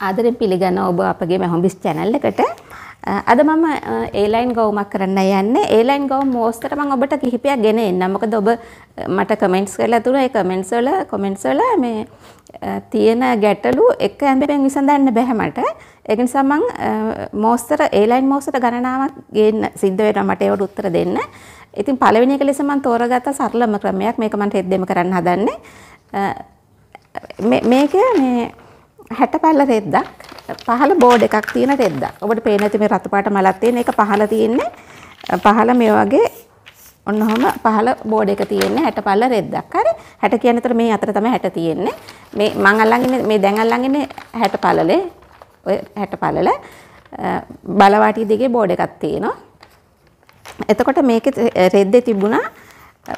ආදරෙන් පිළිගන්න ඔබ අපගේ මැහොම්බිස් channel එකට. අද මම ඒලයින් ගවුමක් කරන්න යන්නේ. ඒලයින් ගවුම් මෝස්තර මම ඔබට කිහිපයක් ගෙන එන්නම්. මොකද ඔබ මට කමෙන්ට්ස් කරලා තුන ඒ කමෙන්ට්ස් වල කමෙන්ට්ස් වල මේ තියෙන ගැටලු එක ඇඳෙන් විසඳන්න බැහැ මට. ඒක නිසා මම මෝස්තර ඒලයින් මෝස්තර ගණනාවක් ගේන්න සිද්ධ වෙනවා මට ඒවට උත්තර දෙන්න. ඉතින් පළවෙනි එක ලෙස මම තෝරගත්ත සරලම ක්‍රමයක් මේක මම රෙද්දෙම කරන්න හදන්නේ. මේක මේ 60 පල්ල රෙද්දක් පහළ බෝඩ් එකක් තියෙන රෙද්දක්. ඔබට පේන ඇති මේ රතු පාට මලක් තියෙන එක පහළ තියෙන්නේ. පහළ මේ වගේ ඔන්න ඔහම පහළ බෝඩ් එක තියෙන්නේ 60 පල්ල රෙද්දක්. හරි. 60 කියන අතර මේ අතර තමයි 60 තියෙන්නේ. මේ මං අල්ලන් ඉන්නේ මේ දැන් අල්ලන් ඉන්නේ 60 පළලේ. ඔය 60 පළල බලවාටිය දිගේ බෝඩ් එකක් තියෙනවා. එතකොට මේකේ රෙද්දේ තිබුණා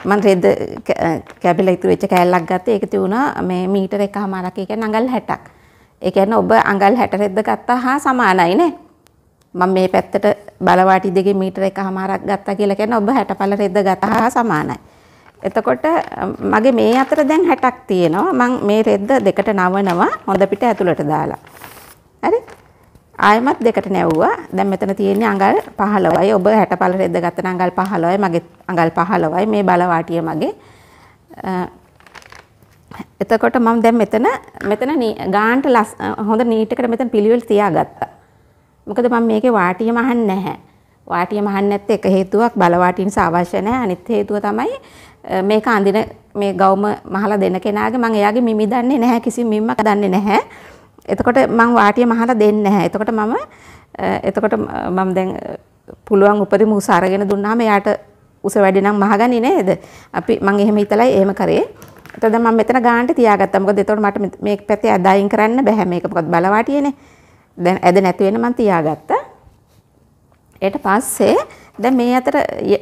මම රෙද්ද කැබිලා ඉතුරු වෙච්ච කෑල්ලක් ගත්තා. ඒක තියුණා මේ මීටර එකමාරක්. ඒ කියන්නේ අඟල් 60ක්. ඒ කියන්නේ ඔබ අඟල් 60 රෙද්ද ගත්තා හා සමානයි නේ. මම මේ පැත්තට බලවාටි දෙකේ මීටර එකමාරක් ගත්තා කියලා කියන්නේ ඔබ 60 පළ රෙද්ද ගත්තා හා සමානයි. එතකොට මගේ මේ අතර දැන් 60ක් තියෙනවා. මම මේ රෙද්ද දෙකට නවනවා හොඳ පිට ඇතුළට දාලා. හරි? ආයමත් දෙකට නැව්වා. දැන් මෙතන තියෙන්නේ අඟල් 15යි. ඔබ 60 පළ රෙද්ද ගත්ත අඟල් 15යි. මගේ අඟල් 15යි. මේ බලවාටිය මගේ. එතකොට මම දැන් මෙතන මෙතන ගාන්ට හොඳ නීට් එකට මෙතන පිළිවෙල තියාගත්තා. මොකද මම මේකේ වාටිය මහන්නේ නැහැ. වාටිය මහන්නේ නැත්තේ එක හේතුවක් බලවාටිය නිසා අවශ්‍ය නැහැ. අනිත් හේතුව තමයි මේක අඳින මේ ගවුම මහලා දෙන කෙනාගේ මම එයාගේ මිමි දන්නේ නැහැ කිසිම මිම්මක් දන්නේ නැහැ. එතකොට මම වාටිය මහලා දෙන්නේ නැහැ. එතකොට මම එතකොට මම දැන් පුළුවන් උපරිම උස අරගෙන දුන්නාම එයාට උස වැඩි නම් මහගන්නේ නේද? අපි මම එහෙම හිතලයි එහෙම කරේ. එතකොට මම මෙතන ගානට තියාගත්තා. මොකද එතකොට මට මේ පැත්තේ අදායින් කරන්න බෑ මේක. මොකද බලවාටියනේ. දැන් ඇද නැති වෙන මම තියාගත්තා. ඊට පස්සේ දැන් මේ අතර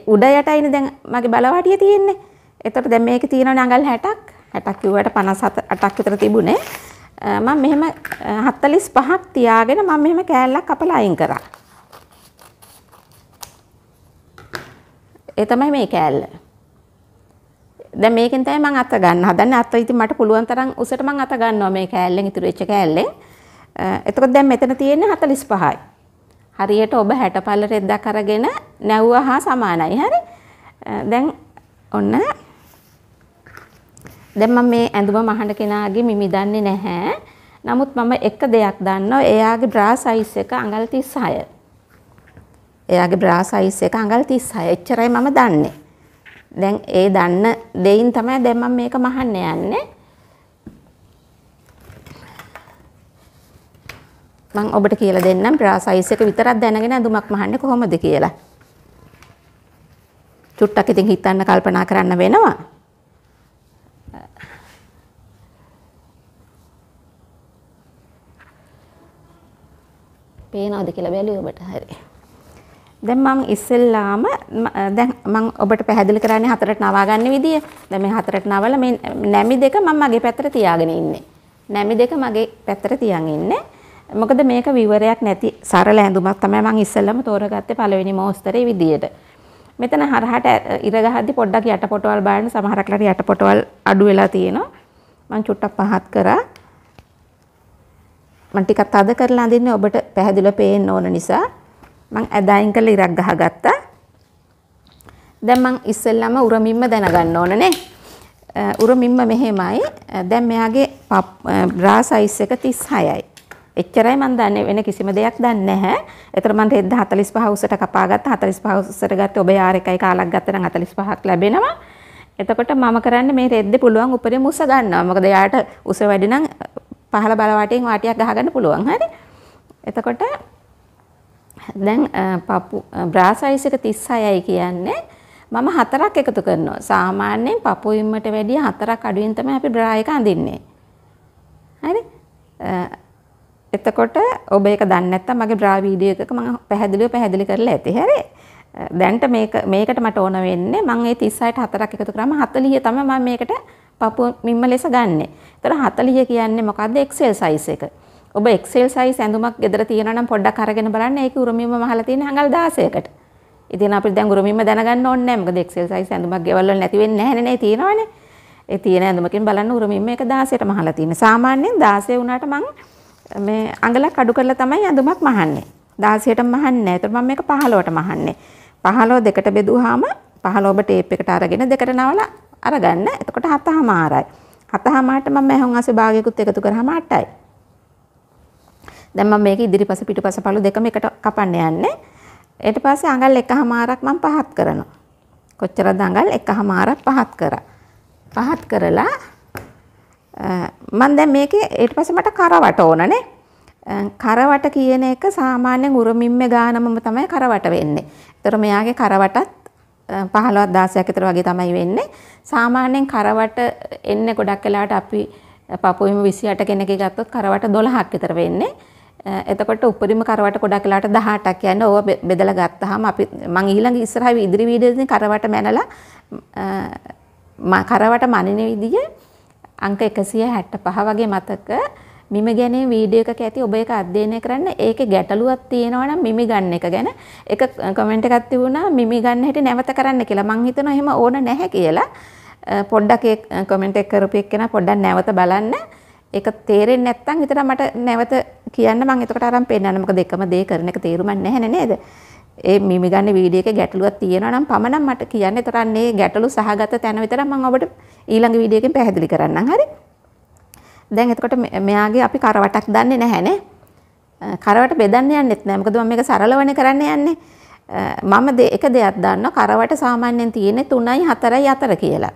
උඩ යටයිනේ දැන් මගේ බලවාටිය තියෙන්නේ. එතකොට දැන් මේකේ තියෙනවනේ අඟල් 60ක්. 60ක් කිව්වට 58ක් විතර තිබුණේ. මම මෙහෙම 45ක් තියාගෙන මම මෙහෙම කෑල්ලක් කපලා අයින් කරා. ඒ තමයි මේ කෑල්ල. දැන් මේකෙන් තමයි මම අත ගන්න හදන්නේ. අත ඉතින් මට පුළුවන් තරම් උසට මම අත ගන්නවා මේ කෑල්ලෙන් ඉතුරු වෙච්ච කෑල්ලෙන්. එතකොට දැන් මෙතන තියෙන්නේ 45යි. හරියට ඔබ 60 පල්ල රෙද්දක් අරගෙන නැව්වා හා සමානයි. හරි? දැන් ඔන්න දැන් මම මේ ඇඳුම මහඬ කෙනාගේ මිමි දන්නේ නැහැ. නමුත් මම එක දෙයක් දන්නවා. එයාගේ බ්‍රා සයිස් එක අඟල් 36. එයාගේ බ්‍රා සයිස් එක අඟල් 36. එච්චරයි මම දන්නේ. දැන් ඒ දන්න දෙයින් තමයි දැන් මම මේක මහන්න යන්නේ. මම ඔබට කියලා දෙන්නම් බ්‍රා සයිස් එක විතරක් දැනගෙන ඇඳුමක් මහන්නේ කොහොමද කියලා. චුට්ටක් ඉතින් හිතන්න කල්පනා කරන්න වෙනවා. පේනවද කියලා බැලුවේ ඔබට හරි. දැන් මම ඉස්සෙල්ලාම දැන් මම ඔබට පැහැදිලි කරන්නේ හතරට නවා ගන්න විදිය. දැන් මේ හතරට නවල මේ නැමි දෙක මම මගේ පැත්තට තියාගෙන ඉන්නේ. නැමි දෙක මගේ පැත්තට තියන් ඉන්නේ. මොකද මේක විවරයක් නැති සරල ඇඳුමක් තමයි මම ඉස්සෙල්ලාම තෝරගත්තේ පළවෙනි මෝස්තරේ විදියට. මෙතන හරහට ඉර ගහද්දි පොඩ්ඩක් යටපොටවල් බලන්න සමහරක්ලට යටපොටවල් අඩු වෙලා තියෙනවා. මම චුට්ටක් පහත් කරා. මම ටිකක් තද කරලා අඳින්නේ ඔබට පැහැදිලිව පේන්න ඕන නිසා මං ඇදයින් කරලා ඉරක් ගහගත්තා. දැන් මං ඉස්සෙල්ලාම උරමින්ම දැනගන්න ඕන නේ. උරමින්ම මෙහෙමයි. දැන් මෙයාගේ බ්‍රා සයිස් එක 36යි. එච්චරයි මං දන්නේ වෙන කිසිම දෙයක් දන්නේ නැහැ. ඒතර මං රෙද්ද 45 උසට කපා ගත්තා. 45 උසට ගත්තේ ඔබ යාර එකයි කාලක් ගත්තා නම් 45ක් ලැබෙනවා. එතකොට මම කරන්නේ මේ රෙද්ද පුළුවන් උපරිම උස ගන්නවා. මොකද යාට උස වැඩි නම් පහළ බලවාටියෙන් වාටියක් ගහගන්න පුළුවන්. හරි. එතකොට දැන් පපු බ්‍රා සයිස් එක 36යි කියන්නේ මම හතරක් එකතු කරනවා. සාමාන්‍යයෙන් පපු ඉම්මට වැඩිය හතරක් අඩුවෙන් තමයි අපි බ්‍රා එක අඳින්නේ. හරි? එතකොට ඔබ ඒක දන්නේ නැත්නම් මගේ බ්‍රා වීඩියෝ එකක මම පැහැදිලිව පැහැදිලි කරලා ඇති. හරි? දැන්ට මේක මේකට මට ඕන වෙන්නේ මම ඒ 36ට හතරක් එකතු කරාම 40 තමයි මම මේකට පපුව මිම්ම ලෙස ගන්නෙ. ඒතර 40 කියන්නේ මොකද්ද? XL size එක. ඔබ XL size ඇඳුමක් ගෙදර තියෙනවා නම් පොඩ්ඩක් අරගෙන බලන්න ඒක උරුමින්ම මහලා තියෙන අඟල් 16කට. ඉතින් අපිට දැන් උරුමින්ම දැනගන්න ඕනේ නැහැ. මොකද XL size ඇඳුමක් ගෙවල් වල නැති වෙන්නේ නැහැ නේ තියෙනවනේ. ඒ තියෙන ඇඳුමකින් බලන්න උරුමින්ම ඒක 16ට මහලා තියෙන. සාමාන්‍යයෙන් 16 වුණාට මං මේ අඟලක් අඩු කරලා තමයි ඇඳුමක් මහන්නේ. 16ට මහන්නේ නැහැ. ඒතර මම මේක 15ට මහන්නේ. 15 දෙකට බෙදුවාම 15 ඔබ ටේප් එකට අරගෙන දෙකට නවලා අරගන්න. එතකොට 7මාරයි. 7මාරට මම මහොන් අසේ භාගයකුත් එකතු කරාම 8යි. දැන් මම මේක ඉදිරිපස පිටුපස පළු දෙකම එකට කපන්න යන්නේ. ඊට පස්සේ අඟල් එකහමාරක් මම පහත් කරනවා. කොච්චරද අඟල් එකහමාරක් පහත් කරා. පහත් කරලා මම දැන් මේකේ ඊට පස්සේ මට කරවට ඕනනේ. කරවට කියන එක සාමාන්‍යයෙන් උරමින්ම ගානමම තමයි කරවට වෙන්නේ. ඒතර මෙයාගේ කරවටත් 15ක් 16ක් විතර වගේ තමයි වෙන්නේ. සාමාන්‍යයෙන් කරවට එන්නේ ගොඩක් වෙලාවට අපි පපුවෙම 28 කෙනෙක්ගේ ගත්තොත් කරවට 12ක් විතර වෙන්නේ. Eh, එතකොට උපරිම කරවට ගොඩක් වෙලාවට 18ක් කියන්නේ ඕව බෙදලා ගත්තාම අපි මං ඊළඟ ඉස්සරහ ඉදිරි වීඩියෝස්දී කරවට මැනලා කරවට මනින විදිය අංක 165 වගේ මතක මිමි ගැන වීඩියෝ එකක ඇති ඔබ ඒක අධ්‍යයනය කරන්න ඒකේ ගැටලුවක් තියෙනවා නම් මිමි ගන්න එක ගැන. එක කමෙන්ට් එකක් තිබුණා මිමි ගන්න හැටි නැවත කරන්න කියලා. මං හිතනවා එහෙම ඕන නැහැ කියලා. Eh, පොඩ්ඩක් ඒ කමෙන්ට් එක කරපු එක්කෙනා පොඩ්ඩක් නැවත බලන්න. ඒක තේරෙන්නේ නැත්නම් විතර මට නැවත කියන්න මම එතකොට අරන් පෙන්නන්න. මොකද එකම දේ කරන එක තේරුමක් නැහැ නේද? ඒ මිමි ගන්න වීඩියෝ එකේ ගැටලුවක් තියෙනවා නම් පමණක් මට කියන්න. එතකොට අන්නේ ගැටලු සහගත තැන විතර මම ඔබට ඊළඟ වීඩියෝ එකෙන් පැහැදිලි කරන්නම්. හරි? දැන් එතකොට මෙයාගේ අපි කරවටක් දන්නේ නැහැ නේ? කරවට බෙදන්න යන්නෙත් නැහැ. මොකද මම මේක සරලවනේ කරන්න යන්නේ. මම එක දෙයක් දන්නවා. කරවට සාමාන්‍යයෙන් තියෙන්නේ 3යි 4යි 4 කියලා.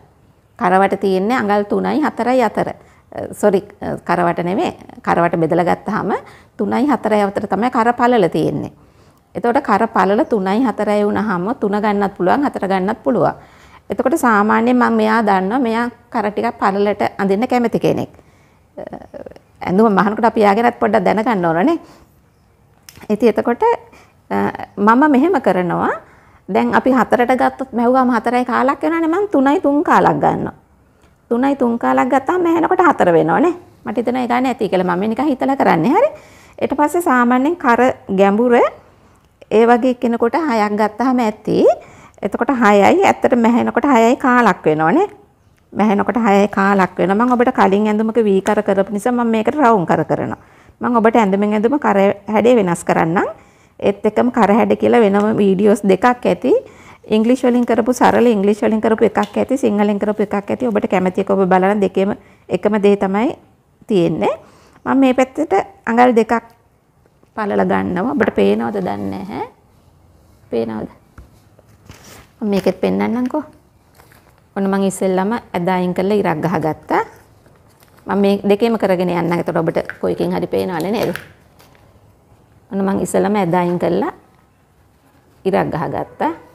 කරවට තියෙන්නේ අඟල් 3යි 4යි 4 සොරි කරවට නෙමේ කරවට බෙදලා ගත්තාම 3යි 4යි අතර තමයි කර පළල තියෙන්නේ. එතකොට කර පළල 3යි 4යි වුණාම 3 ගන්නත් පුළුවන් 4 ගන්නත් පුළුවන්. එතකොට සාමාන්‍යයෙන් මම මෙයා දන්නවා මෙයා කර ටිකක් පළලට අඳින්න කැමති කෙනෙක්. ඇඳුම මහනකොට අපි යාගෙනත් පොඩ්ඩක් දැනගන්න ඕනනේ. ඉතින් එතකොට මම මෙහෙම කරනවා දැන් අපි හතරට ගත්තොත් මැහුවාම හතරයි කාලක් වෙනවානේ මම 3යි 3 කාලක් ගන්නවා. 3යි 3 කාලක් ගත්තාම මැහෙනකොට 4 වෙනවනේ. මට හිතෙනවා ඒ ගානේ ඇති කියලා මම නිකන් හිතලා කරන්නේ හරි. ඊට පස්සේ සාමාන්‍යයෙන් කර ගැඹුර ඒ වගේ කෙනෙකුට 6ක් ගත්තාම ඇති. එතකොට 6යි ඇත්තට මැහෙනකොට 6යි කාලක් වෙනවනේ. මැහෙනකොට 6යි කාලක් වෙනවා. මම ඔබට කලින් ඇඳුමක වී කර කරපු නිසා මම මේකට රවුම් කර කරනවා. මම ඔබට ඇඳුමෙන් ඇඳුම කර හැඩය වෙනස් කරන්නම්. ඒත් එක්කම කර හැඩ කියලා වෙනම වීඩියෝස් දෙකක් ඇති. ඉංග්‍රීසි වලින් කරපු සරල ඉංග්‍රීසි වලින් කරපු එකක් ඇති සිංහලෙන් කරපු එකක් ඇති. ඔබට කැමති එක ඔබ බලන දෙකේම එකම දේ තමයි තියෙන්නේ. මම මේ පැත්තට අඟල් දෙකක් පළල ගන්නවා. ඔබට පේනවද? දන්නේ නැහැ. පේනවද? මම මේකෙත් පෙන්වන්නම්කෝ ඔන්න මම ඉස්සෙල්ලම ඇදායින් කරලා ඉරක් ගහගත්තා. මම මේ දෙකේම කරගෙන යන්නම්. එතකොට ඔබට කොයිකින් හරි පේනවනේ නේද? ඔන්න මම ඉස්සෙල්ලම ඇදායින් කරලා ඉරක් ගහගත්තා.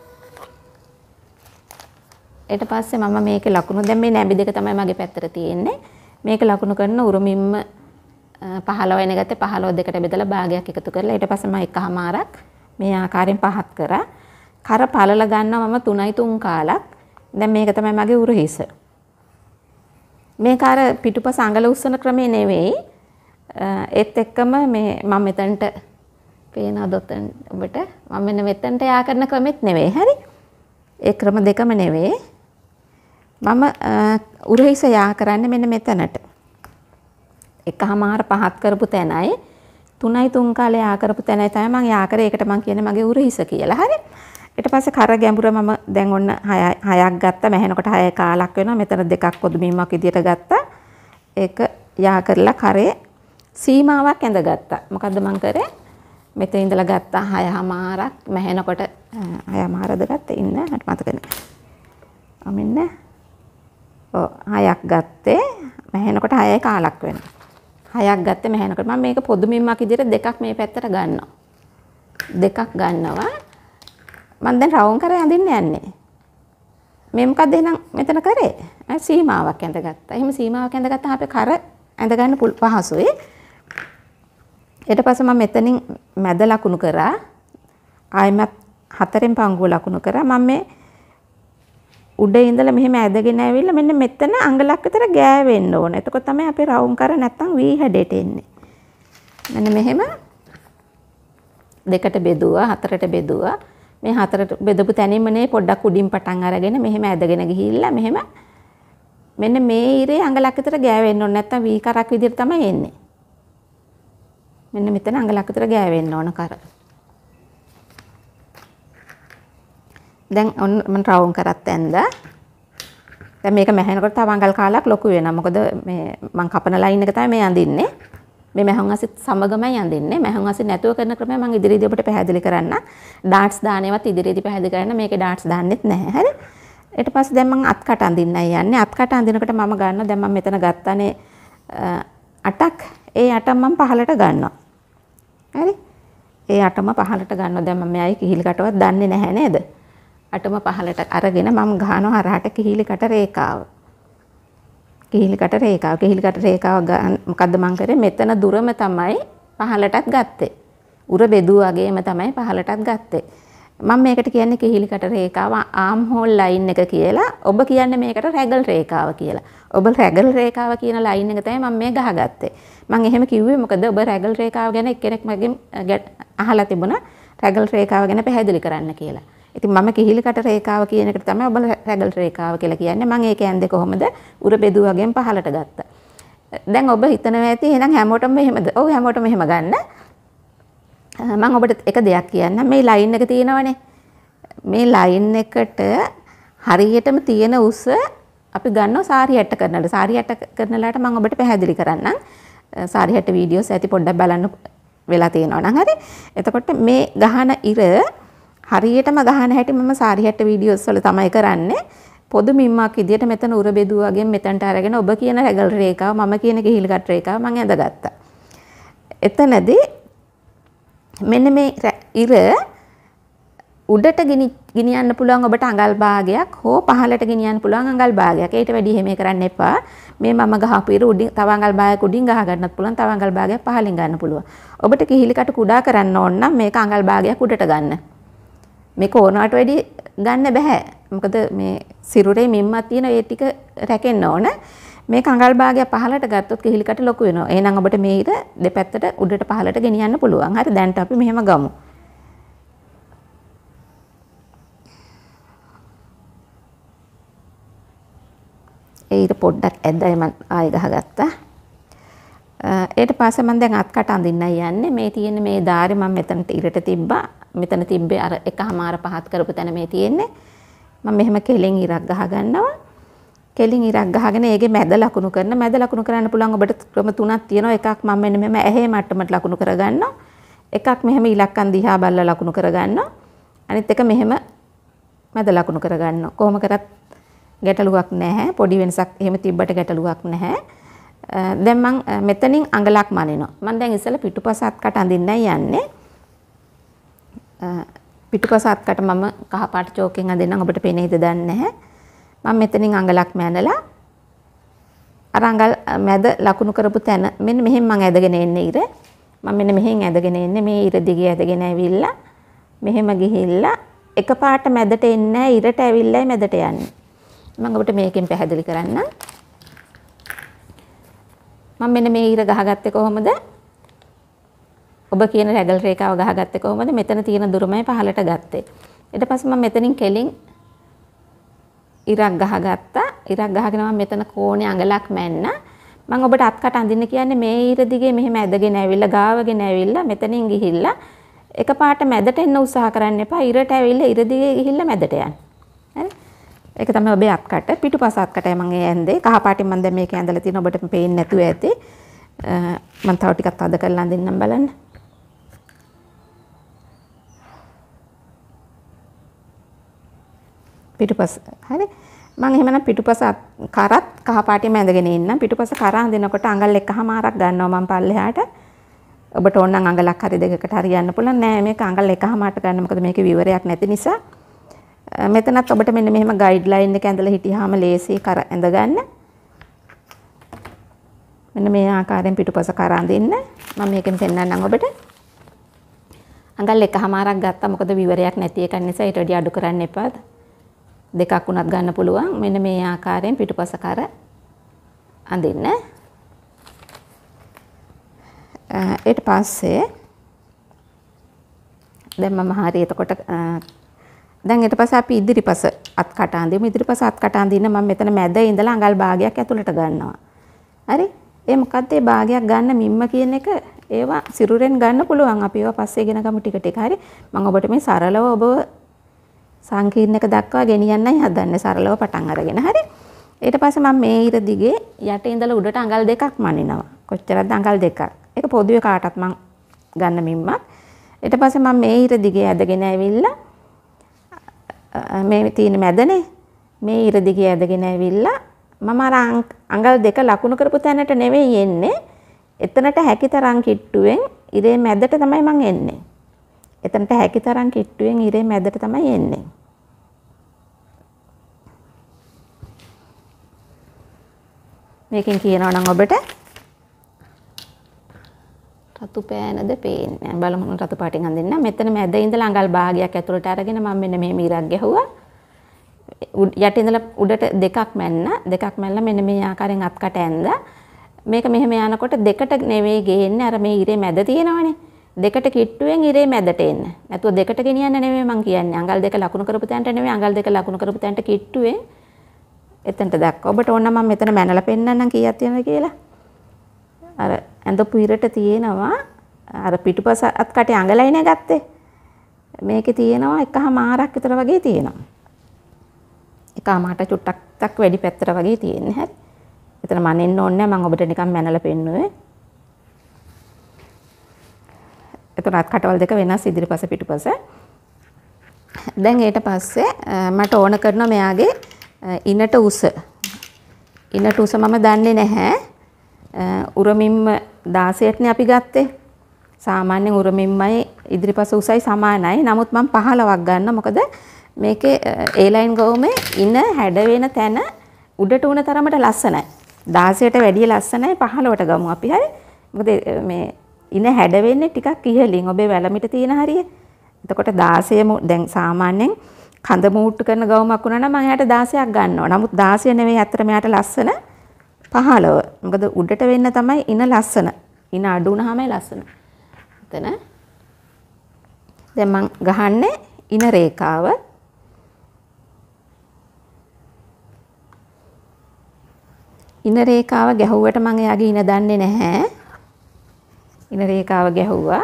ඊට පස්සේ මම මේකේ ලකුණු දැන් මේ නැඹි දෙක තමයි මගේ පැත්තට තියෙන්නේ. මේක ලකුණු කරන උරුමින්ම 15 වෙන ගත්තේ 15 දෙකට බෙදලා භාගයක් එකතු කරලා ඊට පස්සේ මම එකමාරක් මේ ආකාරයෙන් පහත් කරා. කර පළල ගන්නවා මම 3යි 3 කාලක්. දැන් මේක තමයි මගේ උරහිස. මේක අර පිටුපස අඟල උස්සන ක්‍රමේ නෙවෙයි. ඒත් එක්කම මේ මම මෙතනට පේනවද ඔබට මම මෙන්න මෙතනට යා කරන ක්‍රමෙත් නෙවෙයි හරි ඒ ක්‍රම දෙකම නෙවෙයි මම උරහිස යා කරන්නේ මෙන්න මෙතනට. එකහමාර පහත් කරපු තැනයි තුනයි තුන් කාලේ යා කරපු තැනයි තමයි මම යා කරේ. ඒකට මම කියන්නේ මගේ උරහිස කියලා. හරි. ඊට පස්සේ කර ගැඹුර මම දැන් ඔන්න 6ක් ගත්තා. මැහෙනකොට 6 කාලක් වෙනවා. මෙතන දෙකක් පොදුමීමක් විදියට ගත්තා. ඒක යා කරලා කරේ සීමාවක් ඇඳගත්තා. මොකද්ද මම කරේ? මෙතන ඉඳලා ගත්තා 6මාරක් මැහෙනකොට 6මාරද ගත්තේ ඉන්න මට මතක නෑ. මෙන්න හයක් ගත්තේ මැහෙනකොට හයයි කාලක් වෙනවා. හයක් ගත්තේ මැහෙනකොට මම මේක පොදු මිම්මක් විදිහට දෙකක් මේ පැත්තට ගන්නවා. දෙකක් ගන්නවා. මම දැන් රවුම් කරේ අඳින්න යන්නේ. මේ මොකද්ද එහෙනම් මෙතන කරේ? සීමාවක් ඇඳගත්තා. එහෙම සීමාවක් ඇඳගත්තාම අපේ කර ඇඳගන්න පහසුයි. ඊට පස්සේ මම මෙතනින් මැද ලකුණු කරා. ආයෙමත් හතරෙන් පංගුව ලකුණු කරා. මම මේ උඩ ඉඳලා මෙහෙම ඇදගෙන ඇවිල්ලා මෙන්න මෙතන අඟලක් විතර ගෑවෙන්න ඕන. එතකොට තමයි අපි රවුම් කර නැත්තම් වී හැඩයට එන්නේ. මෙන්න මෙහෙම දෙකට බෙදුවා හතරට බෙදුවා. මේ හතරට බෙදපු තැනින්ම නේ පොඩ්ඩක් උඩින් පටන් අරගෙන මෙහෙම ඇදගෙන ගිහිල්ලා මෙහෙම මෙන්න මේ ඉරේ අඟලක් විතර ගෑවෙන්න ඕන නැත්තම් වී කරක් විදිහට තමයි එන්නේ. මෙන්න මෙතන අඟලක් විතර ගෑවෙන්න ඕන කර. දැන් ඔන්න මම රවුම් කරත් ඇන්දා. දැන් මේක මැහෙනකොට තව අඟල් කාලක් ලොකු වෙනවා. මොකද මේ මම කපන ලයින් එක තමයි මේ අඳින්නේ. මේ මැහුම් අසිත් සමගමයි අඳින්නේ. මැහුම් අසිත් නැතුව කරන ක්‍රමය මම ඉදිරියේදී ඔබට පැහැදිලි කරන්න. ඩාට්ස් දානේවත් ඉදිරියේදී පැහැදිලි කරන්න. මේකේ ඩාට්ස් දාන්නෙත් නැහැ. හරි? ඊට පස්සේ දැන් මම අත්කට අඳින්නයි යන්නේ. අත්කට අඳිනකොට මම ගන්නවා දැන් මම මෙතන ගත්තානේ අටක්. ඒ අට මම පහලට ගන්නවා. හරි? ඒ අටම පහලට ගන්නවා. දැන් මම මෙයයි කිහිලි කටවත් දන්නේ නැහැ නේද? අටම පහලට අරගෙන මම ගහනවා හරහට කිහිලිකට රේඛාව. කිහිලිකට රේඛාව. කිහිලිකට රේඛාව මොකද්ද මං කරේ? මෙතන දුරම තමයි පහලටත් ගත්තේ. උර බෙදුව වගේම තමයි පහලටත් ගත්තේ. මම මේකට කියන්නේ කිහිලිකට රේඛාව ආම් හෝල් ලයින් එක කියලා. ඔබ කියන්නේ මේකට රැගල් රේඛාව කියලා. ඔබ රැගල් රේඛාව කියන ලයින් එක තමයි මම මේ ගහගත්තේ. මම එහෙම කිව්වේ මොකද ඔබ රැගල් රේඛාව ගැන එක්කෙනෙක් මගෙන් අහලා තිබුණා රැගල් රේඛාව ගැන පැහැදිලි කරන්න කියලා. ඉතින් මම කිහිලිකට රේඛාව කියන එකට තමයි ඔබ රැගල් රේඛාව කියලා කියන්නේ. මම ඒක ඇන්දේ කොහොමද? උර බෙදුව වගේම පහලට ගත්තා. දැන් ඔබ හිතනවා ඇති එහෙනම් හැමෝටම මෙහෙමද? ඔව් හැමෝටම මෙහෙම ගන්න. මම ඔබට එක දෙයක් කියන්නම්. මේ ලයින් එක තියෙනවනේ. මේ ලයින් එකට හරියටම තියෙන උස අපි ගන්නවා සාරි හැට්ට කරනලට. සාරි හැට්ට කරනලට මම ඔබට පැහැදිලි කරන්නම්. සාරි හැට්ට වීඩියෝස් ඇති පොඩ්ඩක් බලන්න වෙලා තියෙනවා නම් හරි. එතකොට මේ ගහන ඉර හරියටම ගහන හැටි මම සාරි හැට්ට වීඩියෝස් වල තමයි කරන්නේ. පොදු මිම්මක් විදියට මෙතන උර බෙදුව වගේ මෙතනට අරගෙන ඔබ කියන රැගල් රේඛාව මම කියන කිහිල්කට් රේඛාව මම ඇඳගත්තා. එතනදී මෙන්න මේ ඉර උඩට ගෙනියන්න පුළුවන් ඔබට අඟල් භාගයක් හෝ පහළට ගෙනියන්න පුළුවන් අඟල් භාගයක්. ඊට වැඩි එහෙම කරන්න එපා. මේ මම ගහපු ඉර උඩින් තව අඟල් භාගයක් උඩින් ගහ ගන්නත් පුළුවන්. තව අඟල් භාගයක් පහළින් ගන්න පුළුවන්. ඔබට කිහිලිකට කුඩා කරන්න ඕන නම් මේක අඟල් භාගයක් උඩට ගන්න. මේක ඕනවට වැඩි ගන්න බෑ. මොකද මේ සිරුරේ මිම්මක් තියෙන ඒ ටික රැකෙන්න ඕන. මේ කංගල් භාගය පහලට ගත්තොත් කිහිලිකට ලොකු වෙනවා. එහෙනම් ඔබට මේ ඉර දෙපැත්තට උඩට පහලට ගෙනියන්න පුළුවන්. හරි දැන්ට අපි මෙහෙම ගමු. ඒ ඉර පොඩ්ඩක් ඇද්දයි මම ආයෙ ගහගත්තා. ඊට පස්සේ මම දැන් අත්කට අඳින්නයි යන්නේ. මේ තියෙන මේ ධාරේ මම මෙතනට ඉරට තිබ්බා. මෙතන තිබ්බේ අර එකමාර පහත් කරපු තැන මේ තියෙන්නේ. මම මෙහෙම කෙලින් ඉරක් ගහ ගන්නවා. කෙලින් ඉරක් ගහගෙන ඒකේ මැද ලකුණු කරන මැද ලකුණු කරන්න පුළුවන් ඔබට ක්‍රම තුනක් තියෙනවා. එකක් මම මෙන්න මෙහෙම ඇහි මට්ටමට ලකුණු කරගන්නවා. එකක් මෙහෙම ඉලක්කම් දිහා බලලා ලකුණු කරගන්නවා. අනිත් එක මෙහෙම මැද ලකුණු කරගන්නවා. කොහොම කරත් ගැටලුවක් නැහැ. පොඩි වෙනසක් එහෙම තිබ්බට ගැටලුවක් නැහැ. දැන් මං මෙතනින් අඟලක් මනිනවා. මම දැන් ඉස්සෙල්ලා පිටුපස අත්කට අඳින්නයි යන්නේ. පිටුපස අත්කට මම කහ පාට චෝකෙන් අඳින්නම් ඔබට පේනේද දන්නේ නැහැ. මම මෙතනින් අඟලක් මැනලා අර අඟල් මැද ලකුණු කරපු තැන මෙන්න මෙහෙන් මම ඇදගෙන එන්නේ ඉර. මම මෙන්න මෙහෙන් ඇදගෙන එන්නේ මේ ඉර දිගේ ඇදගෙන ඇවිල්ලා මෙහෙම ගිහිල්ලා එකපාරට මැදට එන්නේ නැහැ ඉරට ඇවිල්ලායි මැදට යන්නේ. මම ඔබට මේකෙන් පැහැදිලි කරන්නම්. මම මෙන්න මේ ඊර ගහගත්තේ කොහොමද? ඔබ කියන රැගල් රේඛාව ගහගත්තේ කොහොමද? මෙතන තියෙන දුරමයි පහලට ගත්තේ. ඊට පස්සේ මම මෙතනින් කෙලින් ඉරක් ගහගත්තා. ඉරක් ගහගෙන මම මෙතන කෝණේ අඟලක් මැන්න. මම ඔබට අත්කට අඳින්න කියන්නේ මේ ඊර දිගේ මෙහෙම ඇදගෙන ඇවිල්ලා ගාවගෙන ඇවිල්ලා මෙතනින් ගිහිල්ලා එකපාරට මැදට එන්න උත්සාහ කරන්න එපා. ඉරට ඇවිල්ලා ඉර දිගේ ගිහිල්ලා මැදට යන්න. හරි? ඒක තමයි ඔබේ අත්කට පිටුපස අත්කටයි මම ඒ ඇන්දේ. කහ පාටින් මම දැන් මේක ඇඳලා තියෙන ඔබට පේන්නේ නැතුව ඇති. මම තව ටිකක් අද කරලා අඳින්නම් බලන්න. පිටුපස හරි. මම එහෙමනම් පිටුපස කරත් කහ පාටින්ම ඇඳගෙන ඉන්නම්. පිටුපස කර අඳිනකොට අඟල් එකහමාරක් ගන්නවා මම පල්ලෙහාට. ඔබට ඕන නම් අඟලක් හරි දෙකකට හරි යන්න පුළුවන්. නෑ මේක අඟල් එකහමාරට ගන්න. මොකද මේකේ විවරයක් නැති නිසා. මෙතනත් ඔබට මෙන්න මෙහෙම ගයිඩ්ලයින් එක ඇඳලා හිටියාම ලේසි කර ඇඳගන්න. මෙන්න මේ ආකාරයෙන් පිටුපස කර අඳින්න. මම මේකෙන් පෙන්නන්නම් ඔබට. අඟල් එකමාරක් ගත්තා මොකද විවරයක් නැති එකක් නිසා ඊට වඩා අඩු කරන්න එපා. දෙකක් උනත් ගන්න පුළුවන්. මෙන්න මේ ආකාරයෙන් පිටුපස කර අඳින්න. ඊට පස්සේ දැන් මම හරිය එතකොට දැන් ඊට පස්සේ අපි ඉදිරිපස අත් කට අඳිමු. ඉදිරිපස අත් කට අඳින්න මම මෙතන මැද ඉඳලා අඟල් භාගයක් ඇතුළට ගන්නවා. හරි? ඒ මොකද්ද? ඒ භාගයක් ගන්න මිම්ම කියන එක ඒවා සිරුරෙන් ගන්න පුළුවන්. අපි ඒවා පස්සේ ඉගෙන ගමු ටික ටික. හරි? මම ඔබට මේ සරලව ඔබ සංකීර්ණක දක්වා ගෙනියන්නයි හදන්නේ. සරලව පටන් අරගෙන. හරි? ඊට පස්සේ මම මේ ඉර දිගේ යට ඉඳලා උඩට අඟල් දෙකක් මනිනවා. කොච්චරද අඟල් දෙකක්? ඒක පොදුවේ කාටත් මම ගන්න මිම්මක්. ඊට පස්සේ මම මේ ඉර දිගේ ඇදගෙන ඇවිල්ලා මේ තියෙන මැදනේ මේ ඉර දිගේ ඇදගෙන ඇවිල්ලා මම අර අඟල් දෙක ලකුණු කරපු තැනට නෙවෙයි එන්නේ. එතනට හැකි තරම් කිට්ටුවෙන් ඉරේ මැදට තමයි මං එන්නේ. එතනට හැකි තරම් කිට්ටුවෙන් ඉරේ මැදට තමයි එන්නේ. මේකෙන් කියනවා නම් ඔබට රතු පෑනද පේන්නේ. බලමු රතු පාටින් හඳින්න. මෙතන මැද ඉඳලා අඟල් භාගයක් ඇතුළට අරගෙන මම මෙන්න මේ මීරක් ගැහුවා. යට ඉඳලා උඩට දෙකක් මැන්න. දෙකක් මැල්ලා මෙන්න මේ ආකාරයෙන් අත්කට ඇඳ. මේක මෙහෙම යනකොට දෙකට නෙවෙයි ගේන්නේ. අර මේ ඉරේ මැද තියෙනවනේ. දෙකට කිට්ටුවෙන් ඉරේ මැදට එන්න. නැතුව දෙකට ගෙනියන්න නෙවෙයි මං කියන්නේ. අඟල් දෙක ලකුණු කරපු තැනට නෙවෙයි අඟල් දෙක ලකුණු කරපු තැනට කිට්ටුවෙන් එතනට දැක්ක. ඔබට ඕන මම මෙතන මැනලා පෙන්නන්නම් කීයක් තියෙනවද කියලා? අර ඇඳපු ඉරට තියෙනවා අර පිටුපස අත්කටේ අඟලයිනේ ගත්තේ මේකේ තියෙනවා එකහමාරක් විතර වගේ තියෙනවා එකමාරට චුට්ටක් තක් වැඩි පැත්තට වගේ තියෙන්නේ හරි. එතන මනෙන්න ඕනේ මම ඔබට නිකන් මැනලා පෙන්නුවේ. එතනත් කටවල් දෙක වෙනස් ඉදිරිපස පිටුපස. දැන් ඊට පස්සේ මට ඕන කරනවා මෙයාගේ ඉනට උස. ඉනට උස මම දන්නේ නැහැ. උරමින්ම 16ටනේ අපි ගත්තේ. සාමාන්‍යයෙන් උරමින්මයි ඉදිරිපස උසයි සමානයි. නමුත් මම 15ක් ගන්න. මොකද මේකේ ඒලයින් ගෝමේ ඉන හැඩ වෙන තැන උඩට උන තරමට ලස්සනයි. 16ට වැඩිය ලස්සනයි 15ට ගමු අපි හරි. මොකද මේ ඉන හැඩ වෙන්නේ ටිකක් ඉහළින් ඔබේ වැලමිට තියෙන හරිය. එතකොට 16 දැන් සාමාන්‍යයෙන් කඳ මූට්ටු කරන ගවුමක් වුණා නම් මම එයාට 16ක් ගන්නවා. නමුත් 16 නෙවෙයි අතර මෙයාට ලස්සන 15. මොකද උඩට වෙන්න තමයි ඉන ලස්සන. ඉන අඩු වුණාමයි ලස්සන. එතන දැන් මම ගහන්නේ ඉන රේඛාව ඉන රේඛාව ගැහුවට මම එයාගේ ඉන දන්නේ නැහැ. ඉන රේඛාව ගැහුවා.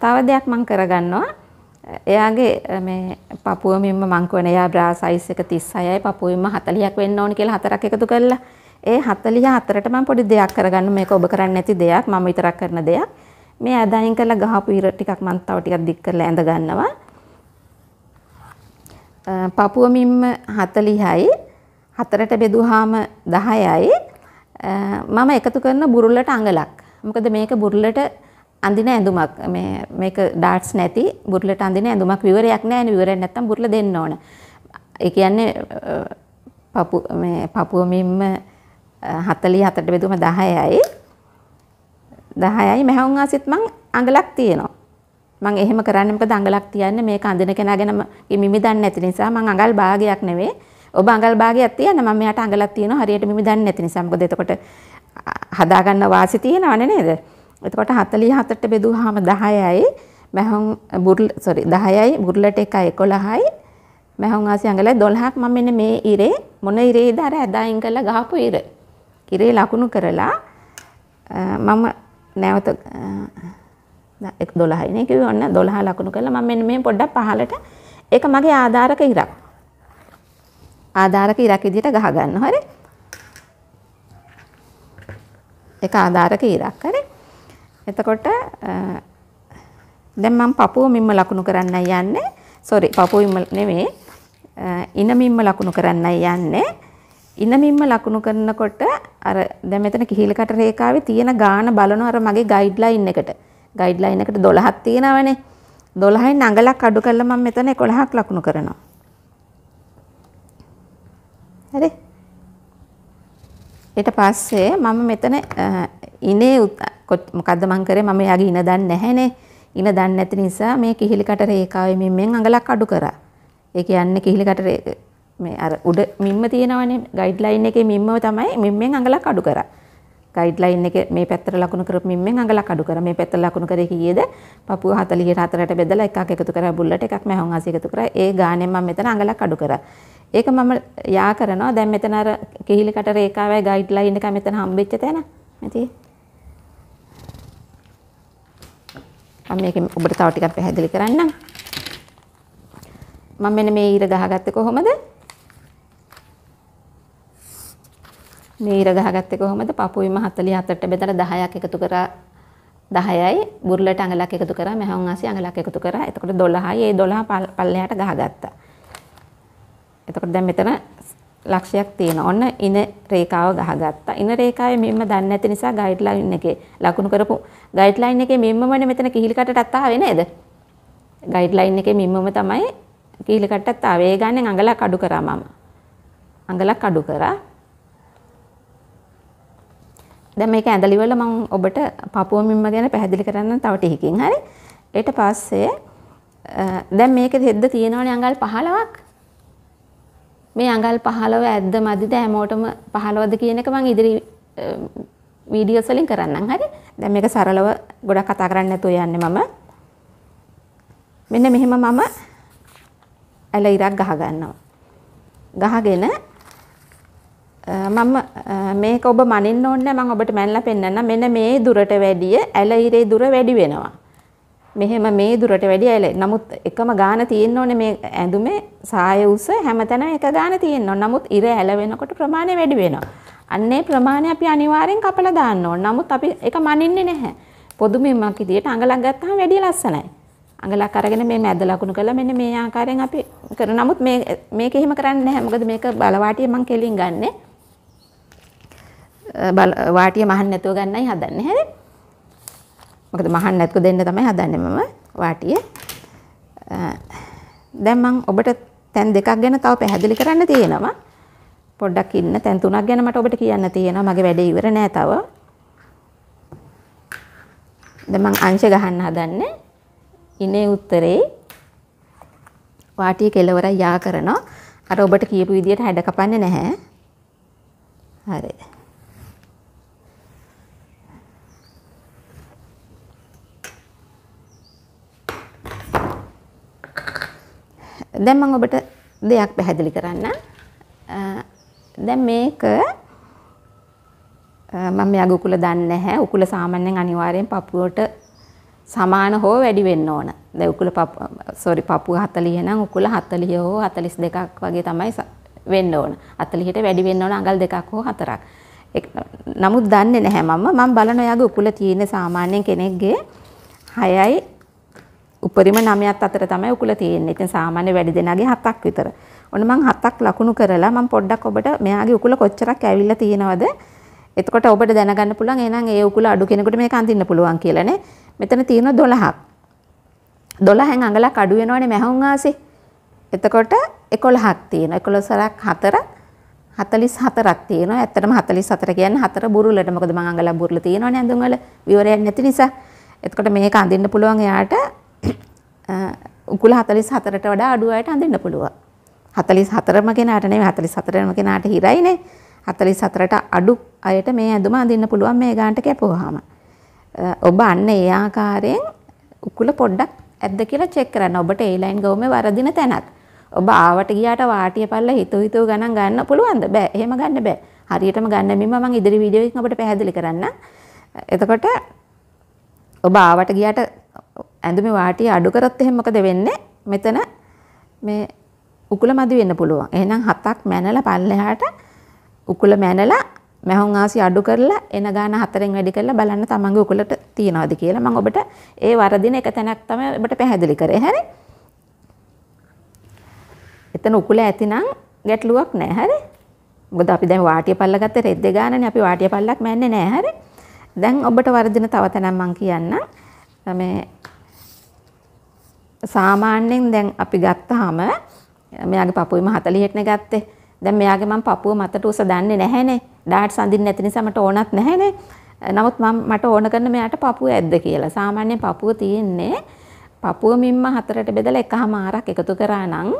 තව දෙයක් මම කරගන්නවා. එයාගේ මේ පපුවමින්ම මං කියන එයා බ්‍රා සයිස් එක 36යි පපුවෙන්ම 40ක් වෙන්න ඕනි කියලා හතරක් එකතු කරලා ඒ 44ට මම පොඩි දෙයක් කරගන්න. මේක ඔබ කරන්නේ නැති දෙයක්. මම විතරක් කරන දෙයක්. මේ අදායින් කරලා ගහපු ඉර ටිකක් මම තව ටිකක් දික් කරලා ඇඳ ගන්නවා. පපුවමින්ම 40යි හතරට බෙදුවාම 10යි මම එකතු කරන බුරුල්ලට අඟලක්. මොකද මේක බුරුල්ලට අඳින ඇඳුමක්. මේ මේක ඩාට්ස් නැති. බුරුල්ලට අඳින ඇඳුමක් විවරයක් නැහැ නේ. විවරයක් නැත්තම් බුරුල්ල දෙන්න ඕන. ඒ කියන්නේ පපු මේ පපුවමින්ම 47ට බෙදුවම 10යි. 10යි මහවුන් ආසිත් මං අඟලක් තියෙනවා. මං එහෙම කරන්නේ මොකද අඟලක් තියන්නේ මේක අඳින කෙනා ගැන මිමි දන්නේ නැති නිසා මං අඟල් භාගයක් නෙවෙයි. ඔබ අඟල් භාගයක් තියන්න මම මෙයාට අඟලක් තියෙනවා හරියට මිමි දන්නේ නැති නිසා. මොකද එතකොට හදාගන්න වාසි තියෙනවනේ නේද? එතකොට 47ට බෙදුවාම 10යි මහොන් බුර්ල සෝරි 10යි බුර්ලට එකයි 11යි මහොන් ආසි අඟලයි 12ක් මම මෙන්න මේ ඉරේ මොන ඉරේද? අර ඇදායින් කරලා ගහපු ඉර. ඉරේ ලකුණු කරලා මම නැවත 12යි නේ කිව්වේ ඔන්න 12 ලකුණු කරලා මම මෙන්න මේ පොඩ්ඩක් පහලට ඒක මගේ ආධාරක ඉරක් ආධාරක ඉරක් විදිහට ගහ ගන්න හරි. ඒක ආධාරක ඉරක් හරි. එතකොට දැන් මම පපුව මිම්ම ලකුණු කරන්නයි යන්නේ. සෝරි පපුව මිම්ම නෙමෙයි. ඉන මිම්ම ලකුණු කරන්නයි යන්නේ. ඉන මිම්ම ලකුණු කරනකොට අර දැන් මෙතන කිහිලකට රේඛාවේ තියෙන ගාන බලනවා අර මගේ ගයිඩ්ලයින් එකට. ගයිඩ්ලයින් එකට 12ක් තියෙනවනේ. 12න් අඟලක් අඩු කරලා මම මෙතන 11ක් ලකුණු කරනවා. හරි ඊට පස්සේ මම මෙතන ඉනේ මොකද්ද මං කරේ මම යාගේ ඉන දන්නේ නැහැනේ ඉන දන්නේ නැති නිසා මේ කිහිලිකට රේඛාවේ මිම්මෙන් අඟලක් අඩු කරා ඒ කියන්නේ කිහිලිකට මේ අර උඩ මිම්ම තියෙනවනේ ගයිඩ්ලයින් එකේ මිම්ම තමයි මිම්මෙන් අඟලක් අඩු කරා ගයිඩ්ලයින් එක මේ පැත්තට ලකුණු කරපු මිම්මෙන් අඟලක් අඩු කරා මේ පැත්තට ලකුණු කරේ කීයේද පපුව 44ට බෙදලා එකක් එකතු කරා බුල්ලට එකක් මහවුන් ආසි එකතු කරා ඒ ගානෙන් මම මෙතන අඟලක් අඩු කරා ඒක මම යා කරනවා. දැන් මෙතන අර කිහිලිකට රේඛාවයි ගයිඩ්ලයින් එක මෙතන හම්බෙච්ච තැන. නැති. මම මේක ඔබට තව ටිකක් පැහැදිලි කරන්නම්. මම මෙන්න මේ ඊර ගහගත්තේ කොහොමද? මේ ඊර ගහගත්තේ කොහොමද? පපුවිම 47ට බෙදලා 10ක් එකතු කරා 10යි බුරුලට අඟලක් එකතු කරා මහවුන් ආසි අඟලක් එකතු කරා. එතකොට 12යි. ඒ 12 පල්ලෙහාට ගහගත්තා. එතකොට දැන් මෙතන ලක්ෂයක් තියෙනවා. ඔන්න ඉන රේඛාව ගහගත්තා. ඉන රේඛාවේ මෙන්න දන්නේ නැති නිසා ගයිඩ්ලයින් එකේ ලකුණු කරපු ගයිඩ්ලයින් එකේ මෙන්නමනේ මෙතන කිහිලි කටටත් ආවේ නේද? ගයිඩ්ලයින් එකේ මෙන්නම තමයි කිහිලි කටටත් ආවේ. ඒ ගානේ අඟලක් අඩු කරා මම. අඟලක් අඩු කරා. දැන් මේක ඇඳලි වල මම ඔබට පපුව මිම්ම ගැන පැහැදිලි කරන්න තව ටිකකින් හරි. ඊට පස්සේ දැන් මේකෙ හෙද්ද තියෙනවනේ අඟල් 15ක්. මේ අඟල් 15 ඇද්ද මදිද හැමෝටම 15ද කියන එක මම ඉදිරි වීඩියෝස් වලින් කරන්නම් හරි. දැන් මේක සරලව ගොඩක් කතා කරන්න නැතුව යන්නේ මම. මෙන්න මෙහෙම මම ඇල ඉරක් ගහ ගන්නවා. ගහගෙන මම මේක ඔබ මනින්න ඕනේ මම ඔබට මැනලා පෙන්නන්නම්. මෙන්න මේ දුරට වැඩිය ඇල ඉරේ දුර වැඩි වෙනවා. මෙහෙම මේ දුරට වැඩි ඇල. නමුත් එකම ගාන තියෙන්න ඕනේ මේ ඇඳුමේ සාය උස හැමතැනම එක ගාන තියෙන්න ඕනේ. නමුත් ඉර ඇල වෙනකොට ප්‍රමාණය වැඩි වෙනවා. අන්නේ ප්‍රමාණය අපි අනිවාර්යෙන් කපලා දාන්න ඕනේ. නමුත් අපි ඒක මනින්නේ නැහැ. පොදු මෙම්මක් විදියට අඟලක් ගත්තාම වැඩි ලස්සනයි. අඟලක් අරගෙන මේ මැද ලකුණු කරලා මෙන්න මේ ආකාරයෙන් අපි කර නමුත් මේ මේක එහෙම කරන්නේ නැහැ. මොකද මේක බලවාටිය මම කෙලින් ගන්නෙ. වාටිය මහන්න නැතුව ගන්නයි හදන්නේ. හරි? මොකද මහන්න නැත්ක දෙන්න තමයි හදන්නේ මම වාටිය. දැන් මම ඔබට තැන් දෙකක් ගැන තව පැහැදිලි කරන්න තියෙනවා. පොඩ්ඩක් ඉන්න තැන් තුනක් ගැන මට ඔබට කියන්න තියෙනවා. මගේ වැඩේ ඉවර නෑ තව. දැන් මම අංශ ගහන්න හදන්නේ. ඉනේ උත්තරේ වාටිය කෙලවර යා කරනවා. අර ඔබට කියපු විදිහට හැඩ කපන්නේ නැහැ. හරි. දැන් මම ඔබට දෙයක් පැහැදිලි කරන්න. දැන් මේක මම මෙයාගේ උකුල දන්නේ නැහැ. උකුල සාමාන්‍යයෙන් අනිවාර්යෙන් පපුවට සමාන හෝ වැඩි වෙන්න ඕන. දැන් උකුල පපු සෝරි පපුව 40 නම් උකුල 40 හෝ 42ක් වගේ තමයි වෙන්න ඕන. 40ට වැඩි වෙන්න ඕන අඟල් දෙකක් හෝ හතරක්. නමුත් දන්නේ නැහැ මම. මම බලන ඔයාගේ උකුල තියෙන සාමාන්‍යයෙන් කෙනෙක්ගේ 6යි උපරිම 9ත් අතර තමයි උකුල තියෙන්නේ. ඉතින් සාමාන්‍ය වැඩි දෙනාගේ 7ක් විතර. ඔන්න මම 7ක් ලකුණු කරලා මම පොඩ්ඩක් ඔබට මෙයාගේ උකුල කොච්චරක් ඇවිල්ලා තියෙනවද? එතකොට ඔබට දැනගන්න පුළුවන් එහෙනම් ඒ උකුල අඩු කෙනෙකුට මේක අඳින්න පුළුවන් කියලානේ. මෙතන තියෙන 12ක්. 12න් අඟලක් අඩු වෙනවනේ මැහුම් ආසේ. එතකොට 11ක් තියෙනවා. 11 සරක් 4 44ක් තියෙනවා. ඇත්තටම 44 කියන්නේ 4 බුරුලට. මොකද මම අඟලක් බුරුල තියෙනවනේ ඇඳුම් වල විවරයක් නැති නිසා. එතකොට මේක අඳින්න පුළුවන් එයාට උකුල 44ට වඩා අඩු අයට අඳින්න පුළුවන්. 44ම කෙනාට නෙමෙයි 44ම කෙනාට හිරයිනේ. 44ට අඩු අයට මේ ඇඳුම අඳින්න පුළුවන් මේ ගානට කැපුවාම. ඔබ අන්න ඒ ආකාරයෙන් උකුල පොඩ්ඩක් ඇද්ද කියලා චෙක් කරන්න. ඔබට ඒ ලයින් ගවුමේ වරදින තැනක්. ඔබ ආවට ගියාට වාටිය පල්ල හිතු හිතුව ගණන් ගන්න පුළුවන්ද? බෑ. එහෙම ගන්න බෑ. හරියටම ගන්න මෙම්ම මම ඉදිරි වීඩියෝ එකකින් ඔබට පැහැදිලි කරන්න. එතකොට ඔබ ආවට ගියාට ඇඳුමේ වාටිය අඩු කරොත් එහෙනම් මොකද වෙන්නේ? මෙතන මේ උකුල මදි වෙන්න පුළුවන්. එහෙනම් හතක් මැනලා පල්ලෙහාට උකුල මැනලා මැහුම් ආසි අඩු කරලා එන ගාන හතරෙන් වැඩි කරලා බලන්න තමන්ගේ උකුලට තියනවාද කියලා මම ඔබට ඒ වරදින එක තැනක් තමයි ඔබට පැහැදිලි කරේ. හරි? එතන උකුල ඇතිනම් ගැටලුවක් නැහැ. හරි? මොකද අපි දැන් වාටිය පල්ල ගත්ත රෙද්ද ගානනේ අපි වාටිය පල්ලක් මැන්නේ නැහැ. හරි? දැන් ඔබට වරදින තව තැනක් මම කියන්නම්. මේ සාමාන්‍යයෙන් දැන් අපි ගත්තාම මෙයාගේ පපුවෙම 40ටනේ ගත්තේ. දැන් මෙයාගේ මම පපුව මතට උස දන්නේ නැහැනේ. ඩාට්ස් අඳින්න නැති නිසා මට ඕනත් නැහැනේ. නමුත් මම මට ඕන කරන මෙයාට පපුව ඇද්ද කියලා. සාමාන්‍යයෙන් පපුව තියෙන්නේ පපුව මිම්ම හතරට බෙදලා එකහමාරක් එකතු කරා නම්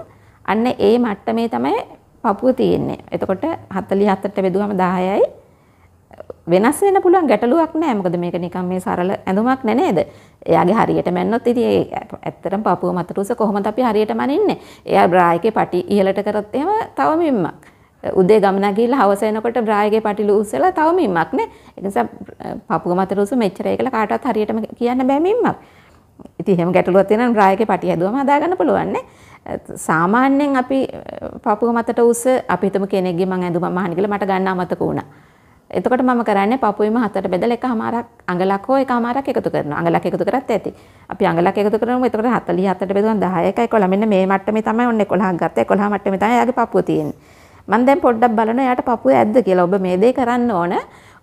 අන්න ඒ මට්ටමේ තමයි පපුව තියෙන්නේ. එතකොට 47ට බෙදුවම 10යි වෙනස් වෙන්න පුළුවන් ගැටලුවක් නෑ මොකද මේක නිකන් මේ සරල ඇඳුමක් නෑ නේද? එයාගේ හරියට මැන්නොත් ඉතින් ඒ ඇත්තටම පපුව මත ටුස කොහොමද අපි හරියට මනින්නේ? එයා බ්‍රා එකේ පටි ඉහළට කරොත් එහෙම තව මිම්මක්. උදේ ගමන ගිහිල්ලා හවස එනකොට බ්‍රා එකේ පටි ලූස් වෙලා තව මිම්මක් නේ. ඒ නිසා පපුව මත ටුස මෙච්චර ඒකලා කාටවත් හරියටම කියන්න බෑ මිම්මක්. ඉතින් එහෙම ගැටලුවක් තියෙනවා රායකේ පටි හැදුවම හදාගන්න පුළුවන් නේ. සාමාන්‍යයෙන් අපි පපුව මතට උස අපි හිතමු කෙනෙක්ගේ මං ඇඳුම මහන්න කියලා මට ගන්න අමතක වුණා. එතකොට මම කරන්නේ පපුවෙම හතට බෙදලා එකමාරක් අඟලක් හෝ එකමාරක් එකතු කරනවා. අඟලක් එකතු කරත් ඇති. අපි අඟලක් එකතු කරමු. එතකොට 47ට බෙදුවම 10 1 11 මෙන්න මේ මට්ටමේ තමයි ඔන්න 11ක් ගත්තා. 11 මට්ටමේ තමයි එයාගේ පපුව තියෙන්නේ. මම දැන් පොඩ්ඩක් බලනවා එයාට පපුව ඇද්ද කියලා. ඔබ මේ දේ කරන්න ඕන.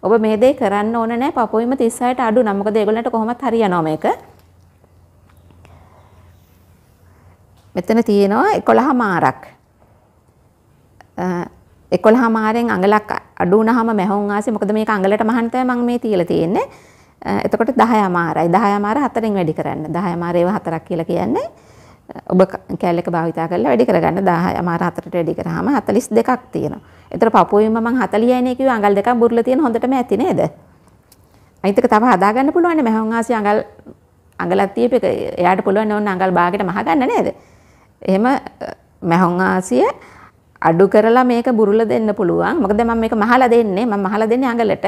ඔබ මේ දේ කරන්න ඕන නෑ පපුවෙම 36ට අඩු නම්. මොකද ඒගොල්ලන්ට කොහොමත් හරියනවා මේක. මෙතන තියෙනවා 11 මාරක්. 11 මාරෙන් අඟලක් අඩු වුණාම මැහොන් ආසේ මොකද මේක අඟලට මහන්න තමයි මම මේ තියලා තියෙන්නේ. එතකොට 10 මාරයි. 10 මාර හතරෙන් වැඩි කරන්න. 10 මාර ඒව හතරක් කියලා කියන්නේ. ඔබ කැල් එක භාවිතා කරලා වැඩි කරගන්න 10 මාර හතරට වැඩි කරාම 42ක් තියෙනවා. එතකොට පපුවෙම මම 40යි නේ කිව්වේ අඟල් දෙකක් බුරලා තියෙන හොඳටම ඇති නේද? අනිත් එක තව හදාගන්න පුළුවන් නේ මැහොන් ආසේ අඟල් අඟලක් තියපෙක එයාට පුළුවන් ඕන අඟල් භාගයට මහගන්න නේද? එහෙම මැහොන් ආසිය අඩු කරලා මේක බුරුල දෙන්න පුළුවන්. මොකද මම මේක මහලා දෙන්නේ. මම මහලා දෙන්නේ අඟලට.